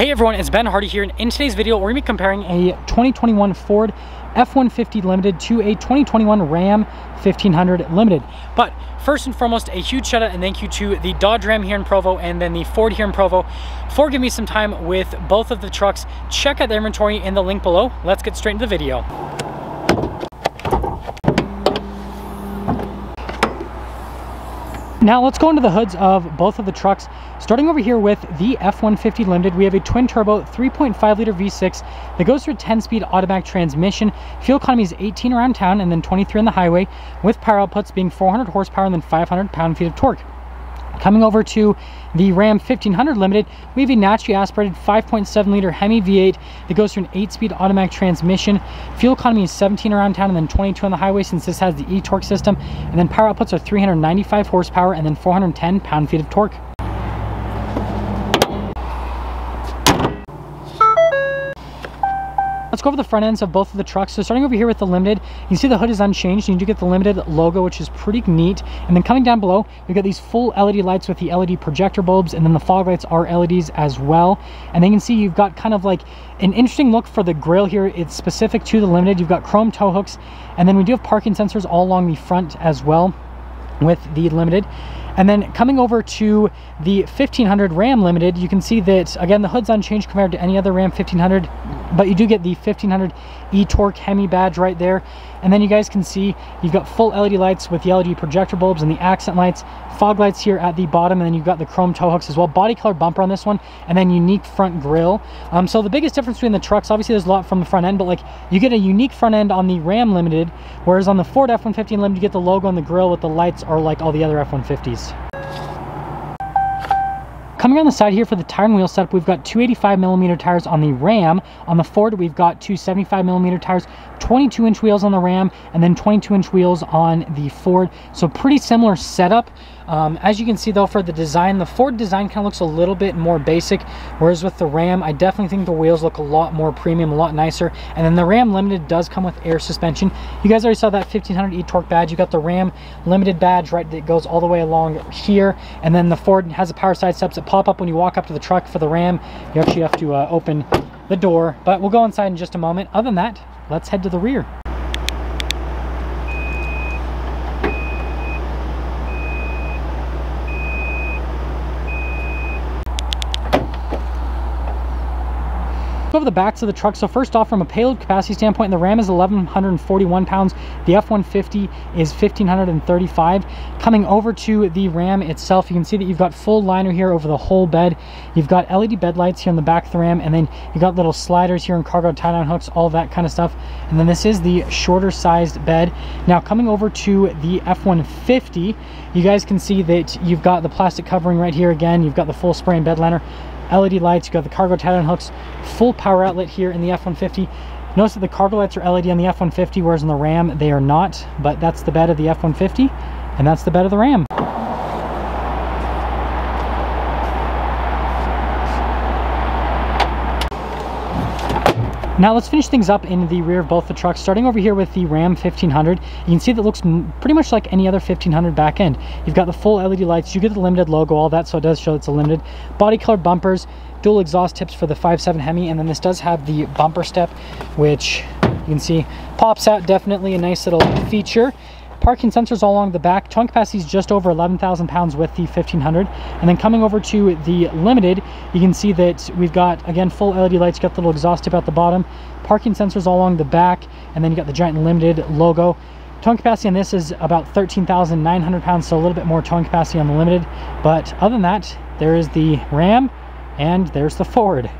Hey everyone, it's Ben Hardy here, and in today's video, we're gonna be comparing a 2021 Ford F-150 Limited to a 2021 Ram 1500 Limited. But first and foremost, a huge shout out and thank you to the Dodge Ram here in Provo and then the Ford here in Provo for giving me some time with both of the trucks. Check out their inventory in the link below. Let's get straight into the video. Now let's go into the hoods of both of the trucks. Starting over here with the F-150 Limited, we have a twin turbo 3.5 liter V6 that goes through a 10 speed automatic transmission. Fuel economy is 18 around town and then 23 on the highway with power outputs being 400 horsepower and then 500 pound feet of torque. Coming over to the Ram 1500 Limited, we have a naturally aspirated 5.7 liter Hemi V8 that goes through an 8-speed automatic transmission. Fuel economy is 17 around town and then 22 on the highway since this has the e-torque system. And then power outputs are 395 horsepower and then 410 pound-feet of torque. Let's go over the front ends of both of the trucks. So starting over here with the Limited, you can see the hood is unchanged. You do get the Limited logo, which is pretty neat. And then coming down below, we've got these full LED lights with the LED projector bulbs, and then the fog lights are LEDs as well. And then you can see you've got kind of like an interesting look for the grille here. It's specific to the Limited. You've got chrome tow hooks, and then we do have parking sensors all along the front as well with the Limited. And then coming over to the 1500 Ram Limited, you can see that, again, the hood's unchanged compared to any other Ram 1500, but you do get the 1500 e-torque Hemi badge right there. And then you guys can see you've got full LED lights with the LED projector bulbs and the accent lights, fog lights here at the bottom, and then you've got the chrome tow hooks as well. Body color bumper on this one, and then unique front grille. Um, so the biggest difference between the trucks, obviously there's a lot from the front end, but like you get a unique front end on the Ram Limited, whereas on the Ford F-150 Limited, you get the logo on the grille with the lights are like all the other F-150s. Coming on the side here for the tire and wheel setup, we've got 285 millimeter tires on the Ram. On the Ford, we've got 275 millimeter tires, 22 inch wheels on the Ram, and then 22 inch wheels on the Ford. So pretty similar setup. Um, as you can see though for the design, the Ford design kind of looks a little bit more basic, whereas with the Ram, I definitely think the wheels look a lot more premium, a lot nicer. And then the Ram Limited does come with air suspension. You guys already saw that 1500 e-torque badge. You got the Ram Limited badge, right, that goes all the way along here. And then the Ford has a power side steps that pop up when you walk up to the truck for the Ram. You actually have to uh, open the door, but we'll go inside in just a moment. Other than that, let's head to the rear. Over the backs of the truck. So first off, from a payload capacity standpoint, the Ram is 1,141 pounds. The F-150 is 1,535. Coming over to the Ram itself, you can see that you've got full liner here over the whole bed. You've got LED bed lights here on the back of the Ram, and then you've got little sliders here and cargo tie-down hooks, all that kind of stuff. And then this is the shorter sized bed. Now coming over to the F-150, you guys can see that you've got the plastic covering right here again. You've got the full spray and bed liner. LED lights, you got the cargo tie-down hooks, full power outlet here in the F-150. Notice that the cargo lights are LED on the F-150, whereas in the Ram, they are not, but that's the bed of the F-150, and that's the bed of the Ram. Now let's finish things up in the rear of both the trucks. Starting over here with the Ram 1500, you can see that looks pretty much like any other 1500 back end. You've got the full LED lights, you get the limited logo, all that, so it does show it's a limited. Body colored bumpers, dual exhaust tips for the 5.7 Hemi, and then this does have the bumper step, which you can see pops out, definitely a nice little feature. Parking sensors all along the back. Towing capacity is just over 11,000 pounds with the 1500. And then coming over to the Limited, you can see that we've got, again, full LED lights, got the little exhaust tip at the bottom, parking sensors all along the back, and then you got the giant Limited logo. Towing capacity on this is about 13,900 pounds, so a little bit more towing capacity on the Limited. But other than that, there is the Ram, and there's the Ford.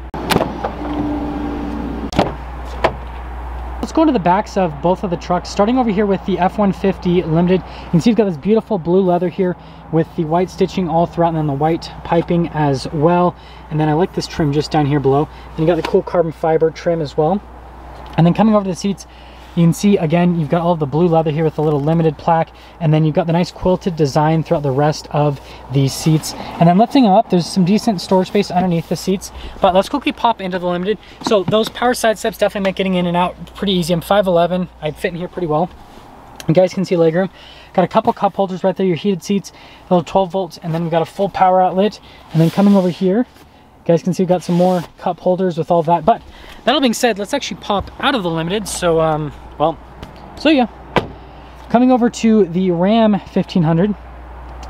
Let's go into the backs of both of the trucks. Starting over here with the F-150 Limited, you can see it's got this beautiful blue leather here with the white stitching all throughout and then the white piping as well. And then I like this trim just down here below. And you got the cool carbon fiber trim as well. And then coming over to the seats, you can see, again, you've got all the blue leather here with a little limited plaque, and then you've got the nice quilted design throughout the rest of these seats. And then lifting them up, there's some decent storage space underneath the seats. But let's quickly pop into the limited. So those power side steps definitely make getting in and out pretty easy. I'm 5'11", I fit in here pretty well. You guys can see legroom. Got a couple cup holders right there, your heated seats, little 12 volts, and then we've got a full power outlet. And then coming over here, guys can see we've got some more cup holders with all that. But that all being said, let's actually pop out of the Limited. So, um, well, so yeah. Coming over to the Ram 1500,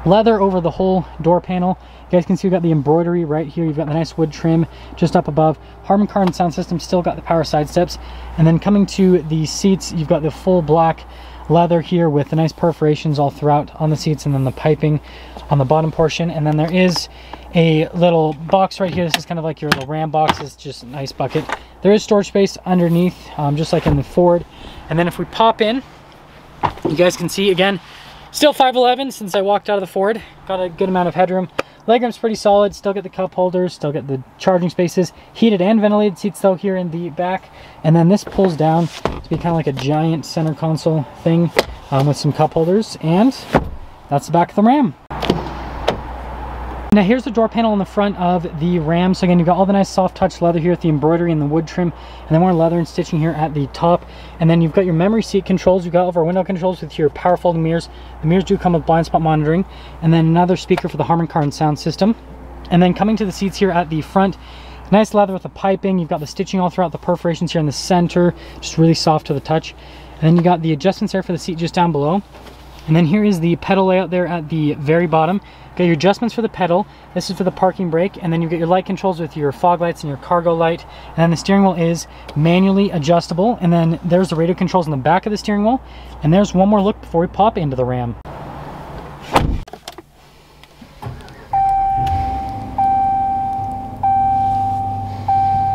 leather over the whole door panel. You guys can see we've got the embroidery right here. You've got the nice wood trim just up above. Harman Kardon sound system, still got the power side steps. And then coming to the seats, you've got the full black leather here with the nice perforations all throughout on the seats and then the piping on the bottom portion. And then there is a little box right here. This is kind of like your little Ram box. It's just a nice bucket. There is storage space underneath, um, just like in the Ford. And then if we pop in, you guys can see again, still 5'11 since I walked out of the Ford. Got a good amount of headroom. Legroom's pretty solid, still get the cup holders, still get the charging spaces. Heated and ventilated seats though here in the back. And then this pulls down to be kind of like a giant center console thing um, with some cup holders. And that's the back of the Ram. Now here's the door panel on the front of the Ram. So again, you've got all the nice soft touch leather here with the embroidery and the wood trim, and then more leather and stitching here at the top. And then you've got your memory seat controls. You've got all of our window controls with your power folding mirrors. The mirrors do come with blind spot monitoring, and then another speaker for the Harman Kardon sound system. And then coming to the seats here at the front, nice leather with the piping. You've got the stitching all throughout the perforations here in the center, just really soft to the touch. And then you got the adjustments there for the seat just down below. And then here is the pedal layout there at the very bottom. Got your adjustments for the pedal. This is for the parking brake. And then you get your light controls with your fog lights and your cargo light. And then the steering wheel is manually adjustable. And then there's the radio controls in the back of the steering wheel. And there's one more look before we pop into the Ram.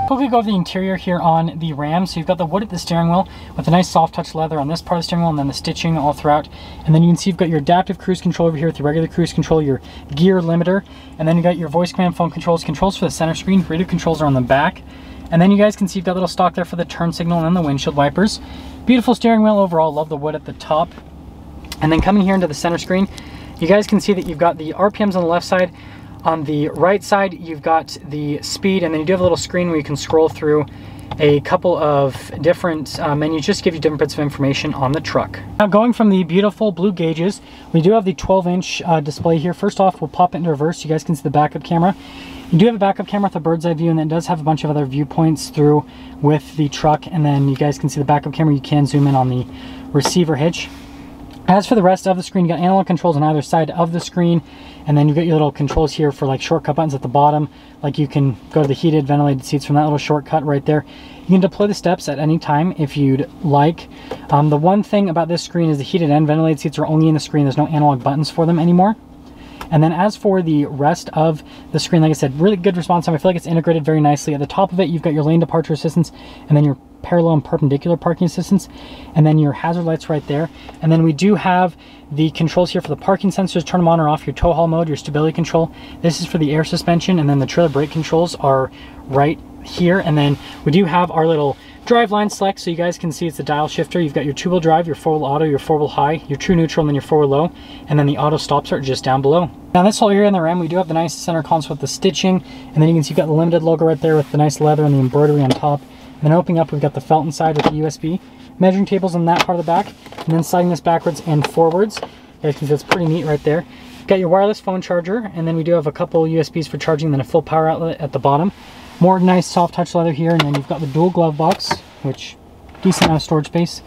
Quickly go over the interior here on the Ram. So you've got the wood at the steering wheel with a nice soft touch leather on this part of the steering wheel and then the stitching all throughout. And then you can see you've got your adaptive cruise control over here with your regular cruise control, your gear limiter, and then you got your voice command phone controls, controls for the center screen, radio controls are on the back. And then you guys can see you've got a little stock there for the turn signal and then the windshield wipers. Beautiful steering wheel overall, love the wood at the top. And then coming here into the center screen, you guys can see that you've got the RPMs on the left side, on the right side, you've got the speed, and then you do have a little screen where you can scroll through a couple of different uh, menus just give you different bits of information on the truck. Now going from the beautiful blue gauges, we do have the 12 inch uh, display here. First off, we'll pop it into reverse. You guys can see the backup camera. You do have a backup camera with a bird's eye view and it does have a bunch of other viewpoints through with the truck. And then you guys can see the backup camera. You can zoom in on the receiver hitch. As for the rest of the screen, you got analog controls on either side of the screen, and then you got your little controls here for like shortcut buttons at the bottom. Like you can go to the heated ventilated seats from that little shortcut right there. You can deploy the steps at any time if you'd like. Um, the one thing about this screen is the heated and ventilated seats are only in the screen. There's no analog buttons for them anymore. And then as for the rest of the screen, like I said, really good response time. I feel like it's integrated very nicely. At the top of it, you've got your lane departure assistance and then your parallel and perpendicular parking assistance, and then your hazard lights right there. And then we do have the controls here for the parking sensors, turn them on or off, your tow haul mode, your stability control. This is for the air suspension, and then the trailer brake controls are right here. And then we do have our little drive line select so you guys can see it's the dial shifter. You've got your two-wheel drive, your four-wheel auto, your four-wheel high, your true neutral, and then your four-wheel low, and then the auto stop start just down below. Now this whole area in the Ram, we do have the nice center console with the stitching, and then you can see you've got the limited logo right there with the nice leather and the embroidery on top. And then opening up, we've got the felt inside with the USB. Measuring tables on that part of the back, and then sliding this backwards and forwards. You guys can see it's pretty neat right there. Got your wireless phone charger, and then we do have a couple USBs for charging, then a full power outlet at the bottom. More nice soft touch leather here, and then you've got the dual glove box, which decent amount of storage space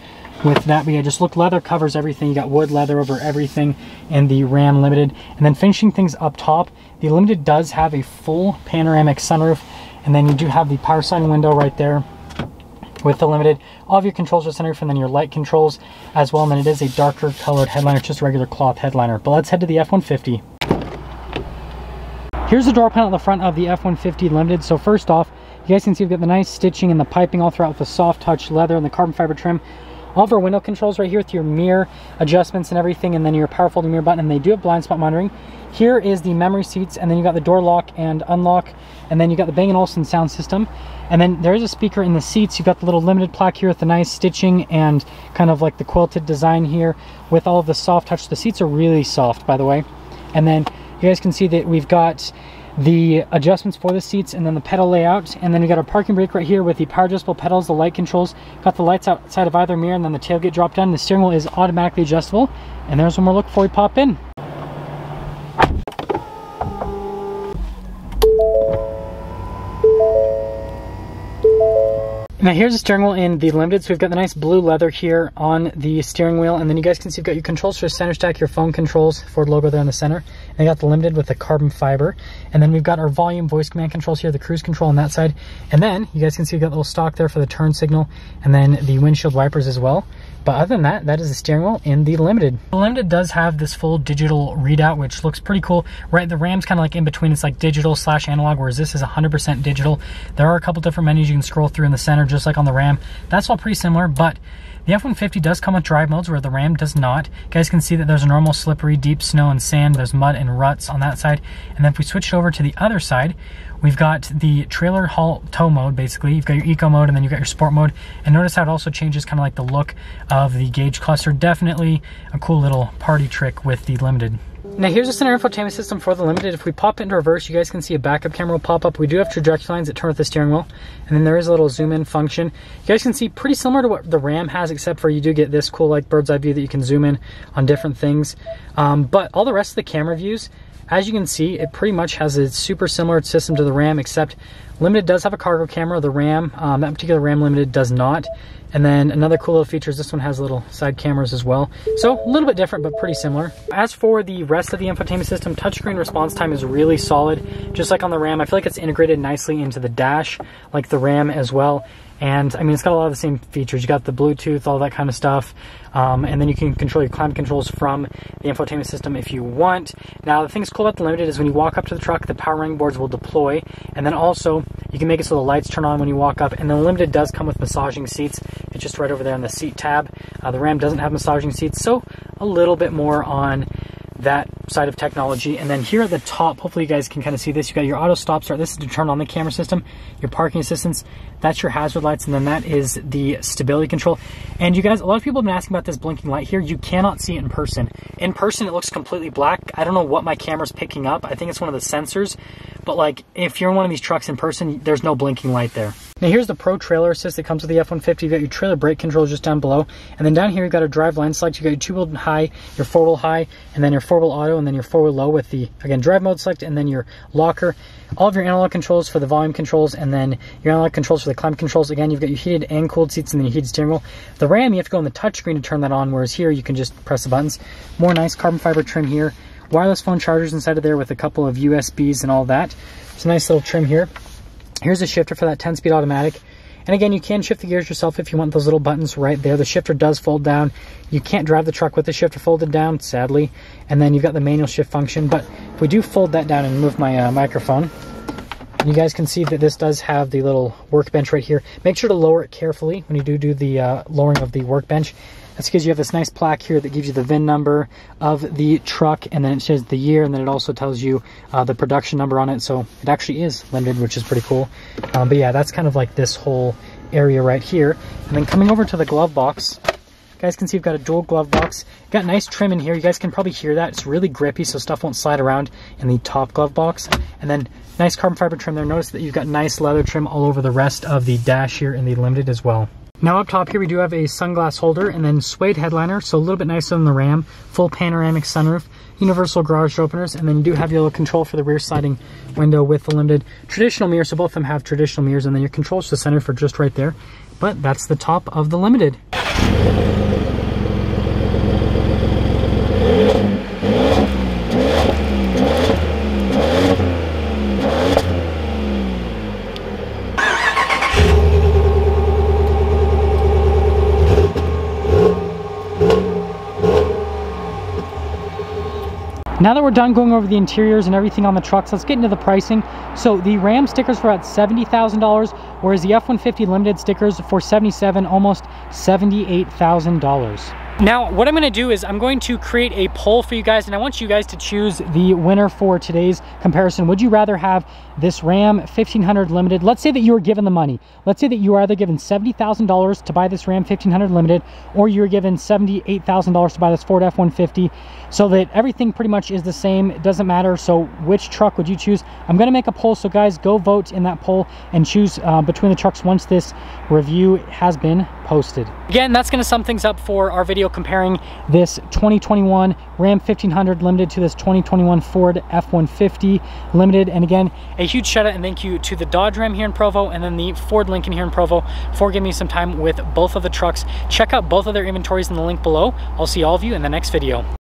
with that. But yeah, just look, leather covers everything. You got wood leather over everything in the Ram Limited. And then finishing things up top, the Limited does have a full panoramic sunroof, and then you do have the power sliding window right there with the limited all of your controls are centered and then your light controls as well and then it is a darker colored headliner just a regular cloth headliner but let's head to the f-150 here's the door panel at the front of the f-150 limited so first off you guys can see we've got the nice stitching and the piping all throughout with the soft touch leather and the carbon fiber trim all of our window controls right here with your mirror adjustments and everything and then your power folding mirror button and they do have blind spot monitoring here is the memory seats and then you got the door lock and unlock and then you got the Bang & Olufsen sound system and then there is a speaker in the seats. You've got the little limited plaque here with the nice stitching and kind of like the quilted design here with all of the soft touch. The seats are really soft, by the way. And then you guys can see that we've got the adjustments for the seats and then the pedal layout. And then we got our parking brake right here with the power adjustable pedals the light controls. Got the lights outside of either mirror and then the tailgate drop down. The steering wheel is automatically adjustable. And there's one more look before we pop in. Now here's the steering wheel in the Limited, so we've got the nice blue leather here on the steering wheel, and then you guys can see you've got your controls for center stack, your phone controls, Ford logo there in the center. You got the Limited with the carbon fiber. And then we've got our volume voice command controls here, the cruise control on that side. And then you guys can see we've got a little stock there for the turn signal and then the windshield wipers as well. But other than that, that is the steering wheel in the Limited. The Limited does have this full digital readout, which looks pretty cool. Right, the Ram's kind of like in between. It's like digital slash analog, whereas this is 100% digital. There are a couple different menus you can scroll through in the center, just like on the Ram. That's all pretty similar, but the F-150 does come with drive modes where the Ram does not. You guys can see that there's a normal slippery, deep snow and sand. There's mud and ruts on that side. And then if we switch over to the other side, we've got the trailer haul tow mode, basically. You've got your eco mode and then you've got your sport mode. And notice how it also changes kind of like the look of the gauge cluster. Definitely a cool little party trick with the Limited. Now here's a center infotainment system for the Limited. If we pop it into reverse, you guys can see a backup camera will pop up. We do have trajectory lines that turn with the steering wheel. And then there is a little zoom in function. You guys can see pretty similar to what the Ram has, except for you do get this cool like bird's eye view that you can zoom in on different things. Um, but all the rest of the camera views, as you can see, it pretty much has a super similar system to the Ram, except Limited does have a cargo camera. The Ram, um, that particular Ram Limited does not. And then another cool little feature is this one has little side cameras as well. So a little bit different, but pretty similar. As for the rest of the infotainment system, touchscreen response time is really solid. Just like on the Ram, I feel like it's integrated nicely into the dash, like the Ram as well. And I mean, it's got a lot of the same features. You got the Bluetooth, all that kind of stuff. Um, and then you can control your climate controls from the infotainment system if you want. Now, the thing that's cool about the Limited is when you walk up to the truck, the power running boards will deploy. And then also, you can make it so the lights turn on when you walk up. And the Limited does come with massaging seats. It's just right over there on the seat tab. Uh, the Ram doesn't have massaging seats, so a little bit more on that side of technology. And then here at the top, hopefully you guys can kind of see this. You got your auto stop start. This is to turn on the camera system, your parking assistance. That's your hazard lights. And then that is the stability control. And you guys, a lot of people have been asking about this blinking light here. You cannot see it in person. In person, it looks completely black. I don't know what my camera's picking up. I think it's one of the sensors. But like, if you're in one of these trucks in person, there's no blinking light there. Now here's the Pro Trailer Assist that comes with the F-150. You've got your trailer brake controls just down below. And then down here you've got a drive line select. You've got your two-wheel high, your four-wheel high, and then your four-wheel auto, and then your four-wheel low with the, again, drive mode select, and then your locker. All of your analog controls for the volume controls, and then your analog controls for the climate controls. Again, you've got your heated and cooled seats, and then your heated steering wheel. The Ram, you have to go on the touchscreen to turn that on, whereas here you can just press the buttons. More nice carbon fiber trim here. Wireless phone chargers inside of there with a couple of USBs and all that. It's a nice little trim here. Here's a shifter for that 10-speed automatic. And again, you can shift the gears yourself if you want those little buttons right there. The shifter does fold down. You can't drive the truck with the shifter folded down, sadly. And then you've got the manual shift function. But if we do fold that down and move my uh, microphone, you guys can see that this does have the little workbench right here. Make sure to lower it carefully when you do do the uh, lowering of the workbench. That's because you have this nice plaque here that gives you the VIN number of the truck and then it says the year and then it also tells you uh, the production number on it. So it actually is limited, which is pretty cool. Um, but yeah, that's kind of like this whole area right here. And then coming over to the glove box, you guys can see we've got a dual glove box. Got nice trim in here. You guys can probably hear that. It's really grippy, so stuff won't slide around in the top glove box. And then nice carbon fiber trim there. Notice that you've got nice leather trim all over the rest of the dash here in the Limited as well. Now up top here we do have a sunglass holder and then suede headliner, so a little bit nicer than the Ram. Full panoramic sunroof, universal garage openers, and then you do have your little control for the rear sliding window with the limited traditional mirror, so both of them have traditional mirrors, and then your controls to center for just right there. But that's the top of the limited. Now that we're done going over the interiors and everything on the trucks, let's get into the pricing. So the Ram stickers for about $70,000, whereas the F-150 Limited stickers for 77 almost $78,000. Now, what I'm going to do is I'm going to create a poll for you guys, and I want you guys to choose the winner for today's comparison. Would you rather have this Ram 1500 Limited? Let's say that you were given the money. Let's say that you were either given $70,000 to buy this Ram 1500 Limited, or you were given $78,000 to buy this Ford F-150, so that everything pretty much is the same. It doesn't matter. So which truck would you choose? I'm going to make a poll, so guys, go vote in that poll and choose uh, between the trucks once this review has been posted. Again, that's going to sum things up for our video video comparing this 2021 Ram 1500 Limited to this 2021 Ford F-150 Limited. And again, a huge shout out and thank you to the Dodge Ram here in Provo and then the Ford Lincoln here in Provo for giving me some time with both of the trucks. Check out both of their inventories in the link below. I'll see all of you in the next video.